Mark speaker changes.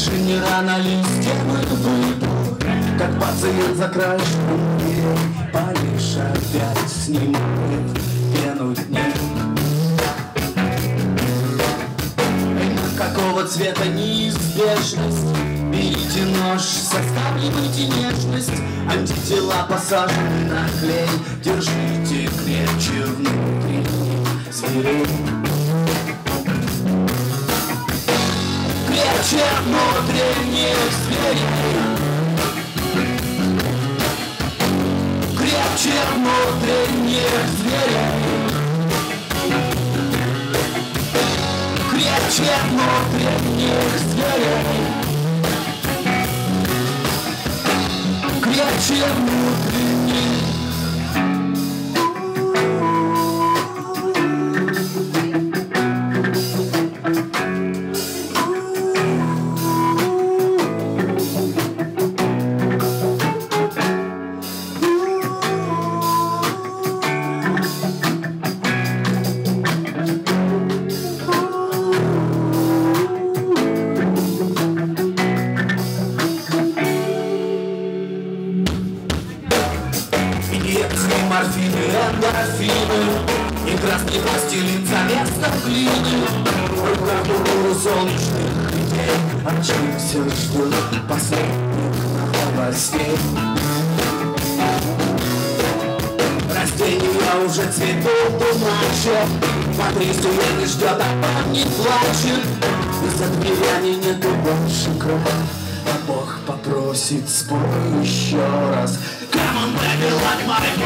Speaker 1: Тише не рано ли стены выйду Как пациент за краешком дверей Париж опять снимает пену дней. Какого цвета неизбежность? Берите нож, составливайте нежность. Антитела посажены на клей. Держите крепче внутри. Зверей Крепче внутренних зверей. Крепче внутренних зверей. Крепче внутренних зверей Крепче внутренних Инъекции морфины, эндорфины. И красный пластилин за место глины В руках у солнечных людей Очнулся, ждут последних новостей. Растения уже цветут иначе Патрисию не ждет, а пан не плачет. Из-за дверями нету больше крови А Бог попросит спой еще раз Don't let me like my